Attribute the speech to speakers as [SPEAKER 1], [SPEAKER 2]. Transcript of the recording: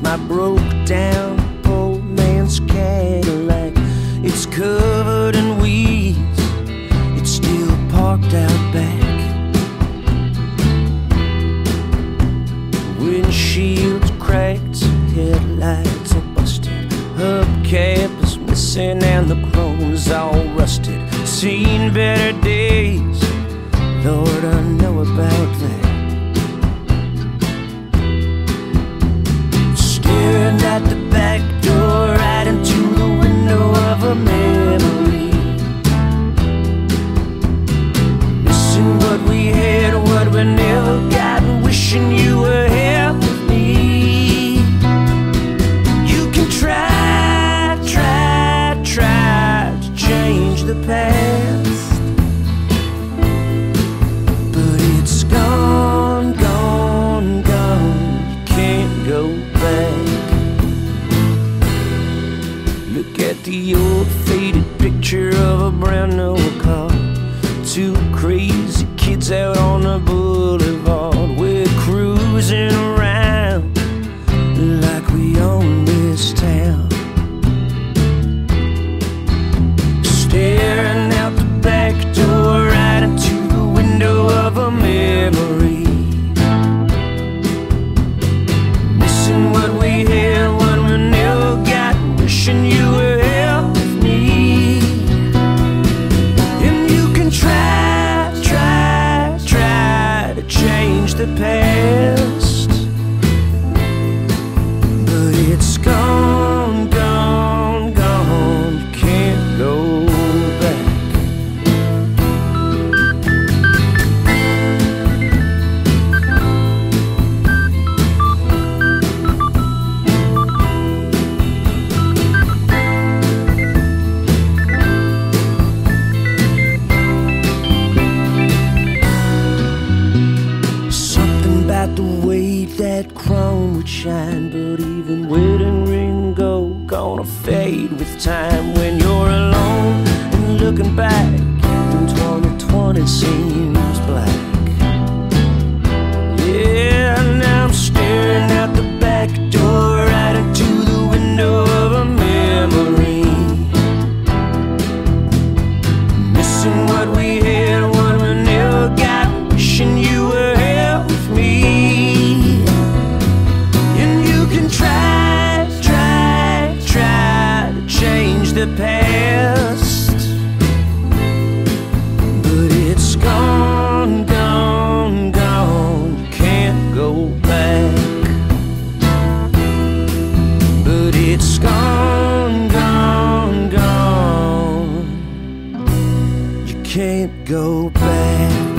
[SPEAKER 1] my broke down old man's Cadillac. It's covered in weeds, it's still parked out back. Windshields cracked, headlights are busted, hubcap is missing, and the chrome's all rusted. Seen better days, Lord, I know about what we had, what we never got, wishing you were here out on the boulevard. Change about the way that chrome would shine, but even wedding ring gold gonna fade with time when you're alone and looking back. And 2020 seems black. Yeah, now I'm staring out the back door right into the window of a memory. Missing what we past. But it's gone, gone, gone. Can't go back. But it's gone, gone, gone. You can't go back.